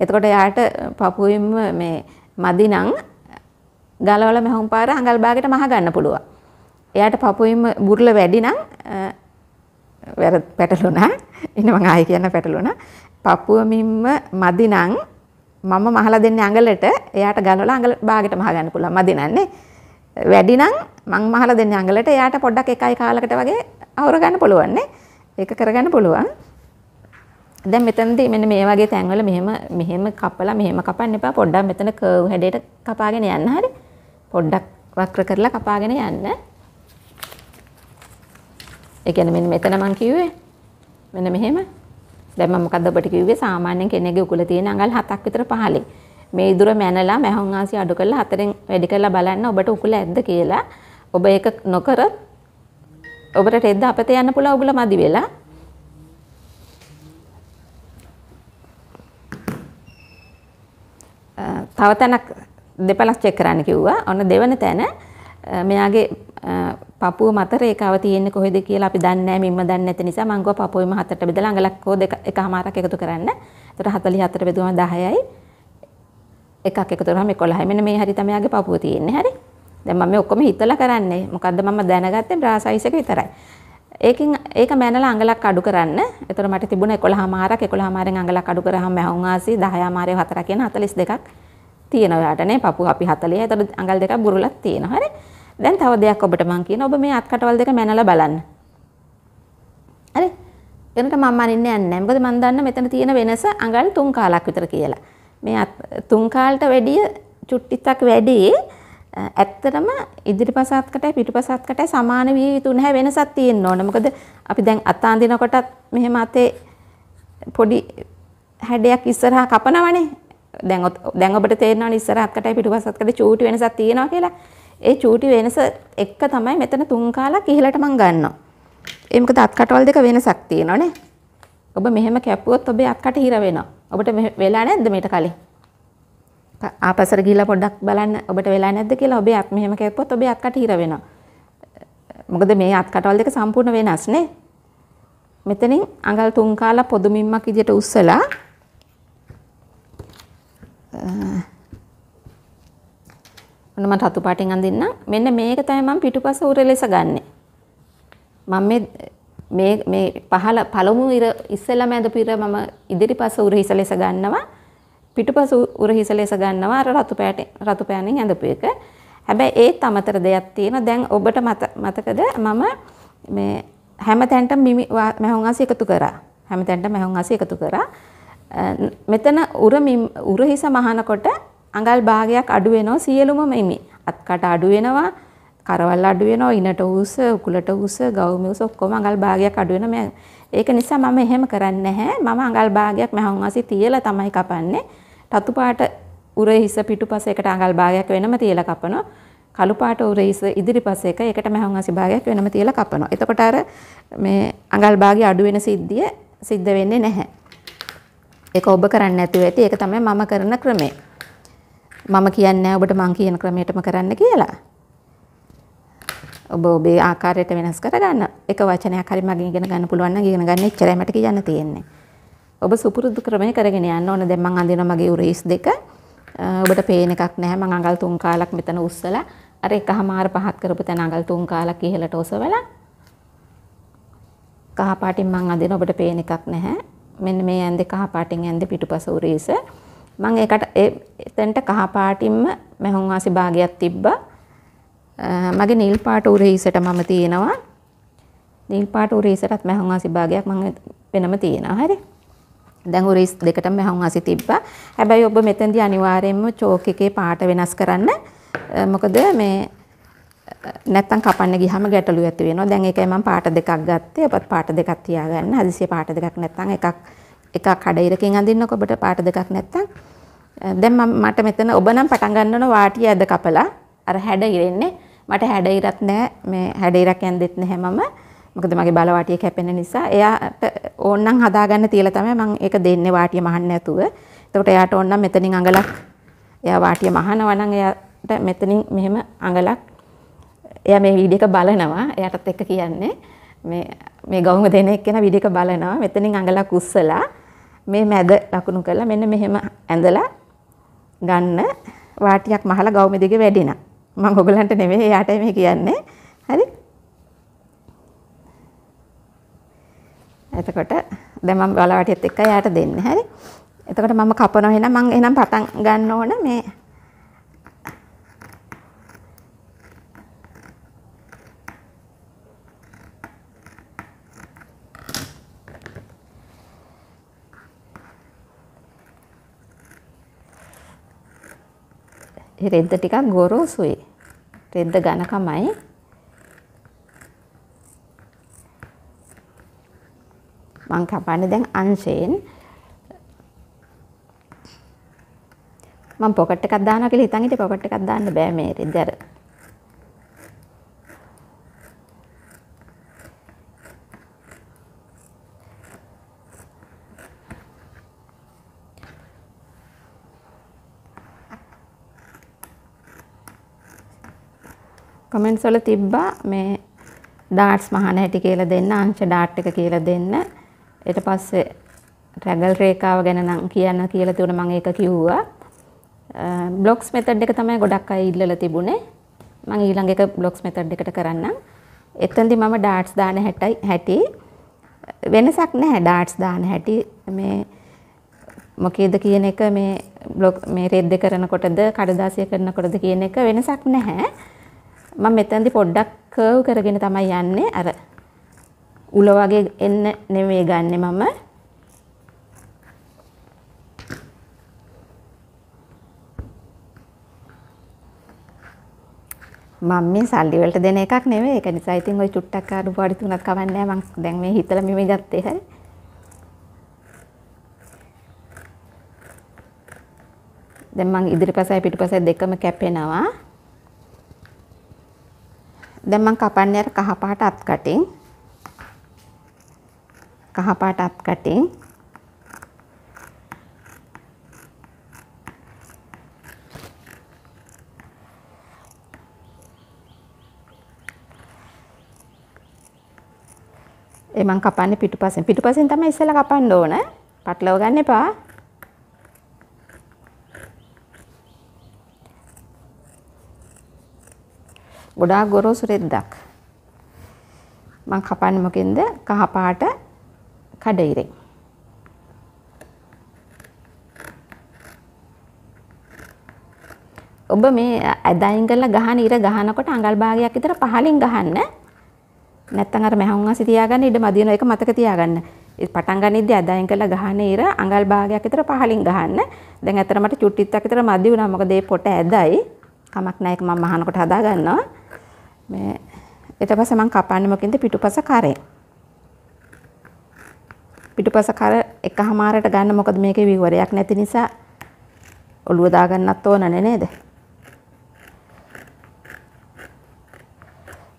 එතකොට යාට පපුවෙම මේ මදි නම් ගලවලා මැහුම් පාර අඟල් භාගයට මහ ගන්න පුළුවන්. එයාට පපුවෙම බුරුල වැඩි නම් වැර පැටලුණා. ඉන්න මං ආයෙ කියන්න පැටලුණා. පපුවමින්ම මදි නම් මම මහලා දෙන්නේ අඟලට එයාට ගලවලා අඟල භාගයට මහ ගන්න පුළුවන්. මදි නන්නේ. වැඩි නම් මං මහලා දෙන්නේ අඟලට එයාට පොඩ්ඩක් එකයි කාලකට වගේ අවර ගන්න පුළුවන් නේ. ඒක කරගන්න පුළුවන්. දැන් මෙතනදී මෙන්න මේ වගේ තැන්වල මෙහෙම මෙහෙම කපලා මෙහෙම කපන්න එපා. පොඩ්ඩක් මෙතන කර්ව් හැඩයට කපාගෙන යන්න හරි. පොඩ්ඩක් වක්‍ර කරලා කපාගෙන යන්න. ඒ කියන්නේ මෙන්න මෙතන මං කිව්වේ මෙන්න මෙහෙම. දැන් මම මොකද්ද ඔබට කිව්වේ සාමාන්‍යයෙන් කෙනෙක්ගේ උකුල තියෙන අඟල් 7ක් විතර පහලින්. මේ ඉදුර මැනලා මැහොන් ආසි අඩු කරලා හතරෙන් වැඩි කරලා බලන්න ඔබට උකුල ඇද්ද කියලා. ඔබ ඒක නොකර ඔබට රෙද්ද අපතේ යන්න පුළුවන් ඔබලා මදි වෙලා. තව තැනක් දෙපළක් චෙක් කරන්න කිව්වා. ඔන්න දෙවන තැන මෙයාගේ පපුව මත රේඛාව තියෙන්නේ කොහෙද කියලා අපි දන්නේ නැහැ මිම්ම දන්නේ නැති නිසා මම ගියා පපුවෙම හතරට බෙදලා අඟලක් හෝ දෙක එකමාරක් එකතු කරන්න. එතකොට 44ට බෙදුවම 10යි. එකක් එකතු කරාම 11යි. මෙන්න මේ හරි තමයි යාගේ පපුව තියෙන්නේ. හරි. දැන් මම මේ ඔක්කොම හිතලා කරන්නේ. මොකද්ද මම දැනගත්තේ බ්‍රා සයිස් එක විතරයි. ඒකෙන් ඒක මැනලා අඟලක් අඩු කරන්න. එතකොට මට තිබුණා 11 මාරක් 11 මාරෙන් අඟලක් අඩු කරාම මැහුම් ආසි 10 මාරේ 4 කියන 42ක් තියෙනවා යාට නේ. පපුව අපි 40යි. එතකොට අඟල් දෙකක් බුරුලක් තියෙනවා. හරි. දැන් තව දෙයක් ඔබට මම කියන ඔබ මේ අත් කටවල් දෙක මැනලා බලන්න. හරි. එනට මම අනින්නේ නැහැ. මොකද මම දන්න මෙතන තියෙන වෙනස අඟල් තුන් කාලක් විතර කියලා. මේ තුන් කාලට වැඩිය චුට්ටිත්තක් වැඩි ඇත්තටම ඉදිරිපස අත්කටයි පිටුපස අත්කටයි සමාන විය යුතු නැහැ වෙනසක් තියෙන්න ඕන. මොකද අපි දැන් අත අඳිනකොටත් මෙහෙම අතේ පොඩි හැඩයක් ඉස්සරහා කපනවනේ. දැන් දැන් ඔබට තේරෙනවනේ ඉස්සරහා අත්කටයි පිටුපස අත්කට චූටි වෙනසක් තියෙනවා කියලා. ඒ චූටි වෙනස එක්ක තමයි මෙතන තුන් කාලක් ඉහළට මං ගන්නවා. ඒ මොකද අත්කටවල් දෙක වෙනසක් තියෙනවනේ. ඔබ මෙහෙම කැපුවොත් ඔබේ අත්කට හිර වෙනවා. ඔබට වෙලා නැද්ද මේට කලින්? ආපසර ගිහිල්ලා පොඩ්ඩක් බලන්න ඔබට වෙලා නැද්ද කියලා ඔබේ අත් මෙහෙම කැපුවොත් ඔබේ අත්කට හිර වෙනවා. මොකද මේ අත් කටවල් දෙක සම්පූර්ණ වෙනස් නේ. මෙතනින් අඟල් තුන් කාලා පොදු මිම්මක් විදියට උස්සලා ඔන්න මම රතු පාටින් අඳින්නම්. මෙන්න මේක තමයි මම පිටුපස උර ලෙස ගන්නෙ. මම මේ මේ මේ පහළ පළමු ඉර ඉස්සෙල්ලාම ඇඳපු ඉර මම ඉදිරිපස උර හිස ලෙස ගන්නවා. පිටුපස උර හිස ලෙස ගන්නවා අර රතු පෑට රතු පෑනින් ඇඳපු එක. හැබැයි ඒත් අමතර දෙයක් තියෙනවා. දැන් ඔබට මතකද මම මේ හැමතැනටම මිමි මැහුම් ආසි එකතු කරා. හැමතැනටම මැහුම් ආසි එකතු කරා. මෙතන උර උර හිස මහනකොට අඟල් භාගයක් අඩු වෙනවා සියලුම මිමි. අත්කට අඩු වෙනවා. කරවල් අඩු වෙනවා ඉනට උස උකුලට උස ගවුම උස ඔක්කොම අඟල් භාගයක් අඩු වෙනවා ඒක නිසා මම එහෙම කරන්නේ නැහැ මම අඟල් භාගයක් මහන් වාසි තියලා තමයි කපන්නේ රතු පාට උරහිස පිටුපස එකට අඟල් භාගයක් වෙනම තියලා කපනවා. කළු පාට උරහිස ඉදිරිපස එක එකට මහන් වාසි භාගයක් වෙනම තියලා කපනවා. එතකොට අර මේ අඟල් භාගය අඩු වෙන සිද්ධිය සිද්ධ වෙන්නේ නැහැ. ඒක ඔබ කරන්නේ නැතුව ඇති. ඒක තමයි මම කරන ක්‍රමය. මම කියන්නේ ඔබට මං කියන ක්‍රමයටම කරන්න කියලා. ඔබ ඔබේ ආකාරයට වෙනස් කරගන්න. එක වචනයක් හරි මගෙන් ඉගෙන ගන්න පුළුවන් නම් ඉගෙන ගන්න. එච්චරයි මට කියන්න තියෙන්නේ. ඔබ සුපුරුදු ක්‍රමය කරගෙන යන්න ඕන. දැන් මං අඳිනවා මගේ උරේස් දෙක. ඔබට පේන එකක් නැහැ. මං අඟල් තුන් කාලක් මෙතන උස්සලා අර එකහමාර පහත් කරපු තැන අඟල් තුන් කාලක් ඉහළට ඔසවලා කහ පාටින් මං අදින ඔබට පේන එකක් නැහැ. මෙන්න මේ ඇන්දේ කහ පාටින් ඇන්දේ පිටුපස උරීස. මං ඒකට එතනට කහ පාටින්ම මෙහුන් වාසි භාගයක් තිබ්බා. මගේ නිල් පාට උරීසට මම තියෙනවා. නිල් පාට උරීසටත් මෙහුන් වාසි භාගයක් මම වෙනම තියෙනවා. හරි. දැන් උරීස් දෙකටම මෙහුන් වාසි තිබ්බා. හැබැයි ඔබ මෙතෙන්දී අනිවාර්යයෙන්ම චෝක් එකේ පාට වෙනස් කරන්න. මොකද මේ නැත්තම් කපන්න ගියාම ගැටලු ඇති වෙනවා. දැන් ඒකයි මම පාට දෙකක් ගත්තේ. ඔබත් පාට දෙකක් තියාගන්න. හදිසියෙ පාට දෙකක් නැත්තම් එකක් එකක් කඩයිරකින් අඳින්නකො ඔබට පාට දෙකක් නැත්තම්. දැන් මම මට මෙතන ඔබ නම් පටන් ගන්නවන වාටිය ඇද කපලා අර හැඩ ඉරෙන්නේ. මට හැඩ ඉරත් නැහැ. මේ හැඩ ඉරක් ඇන්දෙත් නැහැ මම. මොකද මගේ බල වාටිය කැපෙන නිසා එයාට ඕන්නම් හදාගන්න තියලා තමයි මම ඒක දෙන්නේ වාටිය මහන්න නැතුව. එතකොට එයාට ඕන්නම් මෙතනින් අඟලක් එයා වාටිය මහනවා නම් එයාට මෙතනින් මෙහෙම අඟලක් එයා මේ වීඩියෝ එක බලනවා. එයාටත් එක්ක කියන්නේ මේ මේ ගවුම දෙන එක්කෙනා වීඩියෝ එක බලනවා. මෙතනින් අඟලක් උස්සලා මේ මැද ලකුණු කරලා මෙන්න මෙහෙම ඇඳලා ගන්න වාටියක් මහලා ගවුම දිගේ වැඩිනා. මම ඔයගලන්ට නෙමෙයි එයාටයි මේ කියන්නේ. හරි? එතකොට දැන් මම බලවාටියත් එක්ක එයාට දෙන්නේ. හරි? එතකොට මම කපනවා එහෙනම් මම එහෙනම් පටන් ගන්න ඕන මේ රෙද්ද ටිකක් ගොරෝසුයි. රෙද්ද ඝනකමයි. මං කපන්නේ දැන් අංශයෙන්. මම පොකට් එකක් දානවා කියලා හිතන් හිටියේ පොකට් එකක් දාන්න බෑ මේ රෙද්ද අර කමෙන්ට්ස් වල තිබ්බා මේ ඩාට්ස් මහන හැටි කියලා දෙන්න අංශ ඩාට් එක කියලා දෙන්න. ඊට පස්සේ රැගල් රේඛාව ගැන නම් කියන්න කියලා තිබුණා මම ඒක කිව්වා. බ්ලොක්ස් මෙතඩ් එක තමයි ගොඩක් අය ඉල්ලලා තිබුණේ. මම ඊළඟ එක බ්ලොක්ස් මෙතඩ් එකට කරන්නම්. එතෙන්දි මම ඩාට්ස් දාන හැටයි හැටි. වෙනසක් නැහැ ඩාට්ස් දාන හැටි. මේ මොකේද කියන එක මේ බ්ලොග් මේ රෙද්ද කරනකොටද කඩදාසිය කරනකොටද කියන එක වෙනසක් නැහැ. මම මෙතනදි පොඩ්ඩක් කර්ව් කරගෙන තමයි යන්නේ. අර උල වගේ එන්න නෙමෙයි ගන්නෙ මම. මම මේ සල්ලි වලට දෙන එකක් නෙවෙයි ඒක නිසා ඉතින් ওই චුට්ටක් අඩුපාඩු තුනක් කවන්නේ නැහැ. මම දැන් මේ හිතලා මෙමෙ ගත්තේ හරි දැන් මං ඉදිරිපසයි පිටුපසයි දෙකම කැපෙනවා. දැන් මම කපන්නේ අර කහ පාට අත් කටින්. කහ පාට අත් කටින්. ඒ මං කපන්නේ පිටුපසෙන්. පිටුපසෙන් තමයි ඉස්සෙල්ලා කපන්න ඕන. පටලව ගන්න එපා. ගොඩාක් ගොරෝසු රෙද්දක්. මං කපන්නේ මොකෙන්ද? කහ පාට කඩිරෙන්. ඔබ මේ ඇදයින් කරලා ගහන ඉර ගහනකොට අඟල් භාගයක් විතර පහලින් ගහන්න. නැත්තම් අර මහවුන් අසි තියාගන්න ඉඩ මදින එක මතක තියාගන්න. පටන් ගනිද්දී ඇදයින් කරලා ගහන ඉර අඟල් භාගයක් විතර පහලින් ගහන්න. දැන් ඇතර මට චුට්ටික් විතර මදි වුණා. මොකද මේ පොට ඇදයි. කමක් නැහැ ඒක මම මහනකොට හදා ගන්නවා. මේ ඊට පස්සේ මම කපන්නේ මොකෙන්ද පිටුපස කරේ. පිටුපස කර එකහමාරට ගන්න මොකද මේකේ විවරයක් නැති නිසා ඔළුව දාගන්නත් ඕනනේ නේද?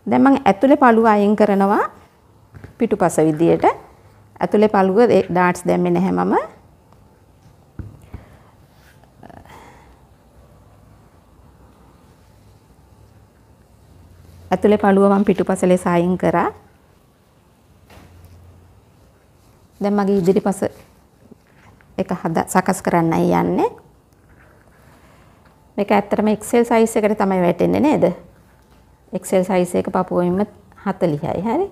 දැන් මම ඇතුලේ පළුව අයින් කරනවා පිටුපස විදියට. ඇතුලේ පළුව ඩාට්ස් දැම්මේ නැහැ මම. ඇතුලේ පළුව මම පිටුපස ලෙස අයින් කරා. දැන් මගේ ඉදිරිපස එක හද සකස් කරන්නයි යන්නේ. මේක ඇත්තටම Excel size එකට තමයි වැටෙන්නේ නේද? එක්සෙල් සයිස් එක පපුවෙන්ම 40යි හරි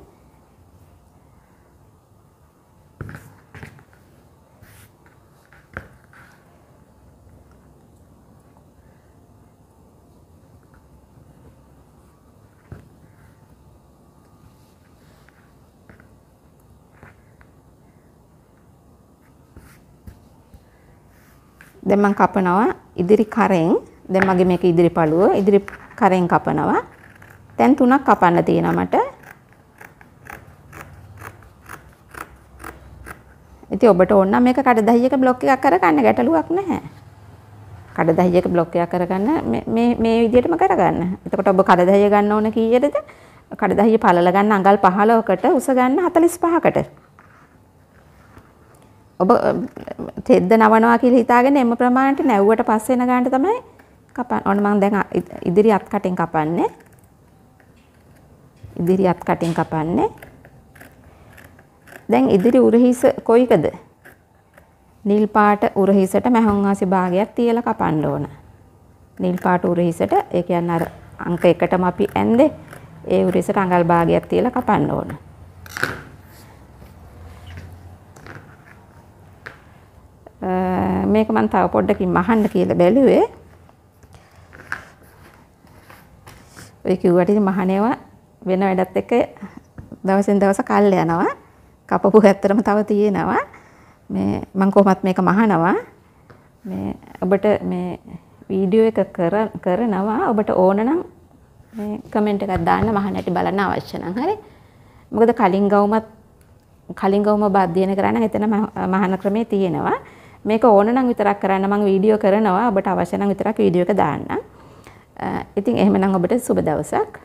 දැන් මම කපනවා ඉදිරි කරෙන්. දැන් මගේ මේක ඉදිරි පළුව ඉදිරි කරෙන් කපනවා. දැන් තුනක් කපන්න තියෙනවා මට. ඉතින් ඔබට ඕන නම් මේක කඩදාහියක බ්ලොක් එකක් කරගන්න ගැටලුවක් නැහැ. කඩදාහියක බ්ලොක් එකක් කරගන්න මේ මේ විදිහටම කරගන්න. එතකොට ඔබ කඩදාහිය ගන්න ඕන කීයටද කඩදාහිය පළල ගන්න අඟල් 15කට උස ගන්න 45කට ඔබ තෙද්ද නවනවා කියලා හිතාගෙන එම ප්‍රමාණයට නැව්වට පස්සේ එන ගානට තමයි කපන්න. ඔන්න මම දැන් ඉදිරි අත් කටින් කපන්නේ. ඉදිරි අත් කටින් කපන්නේ. දැන් ඉදිරි උරහිස කොයිකද? නිල් පාට උරහිසට මහොන්වාසි භාගයක් තියලා කපන්න ඕන. නිල් පාට උරහිසට ඒ කියන්නේ අර අංක එකටම අපි ඇන්දේ ඒ උරහිසට අඟල් භාගයක් තියලා කපන්න ඕන. මේක මම තව පොඩ්ඩකින් මහන්න කියලා බැලුවේ. ඔය කිව්වට ඉතින් මහණේවා වෙන වැඩත් එක්ක දවසෙන් දවස කල් යනවා. කපපු ඇත්තරම තව තියෙනවා. මේ මම කොහොමත් මේක මහනවා. මේ ඔබට මේ වීඩියෝ එක කර කරනවා ඔබට ඕන නම් මේ කමෙන්ට් එකක් දාන්න මහන්න ඇති බලන්න අවශ්‍ය නම් හරි. මොකද කලින් ගවුමත් කලින් ගවුම බාධ්‍යන කරන්න එතන මහන ක්‍රමේ තියෙනවා. මේක ඕන නම් විතරක් කරන්න මම වීඩියෝ කරනවා ඔබට අවශ්‍ය නම් විතරක් වීඩියෝ එක දාන්න. ඉතින් එහෙමනම් ඔබට සුබ දවසක්.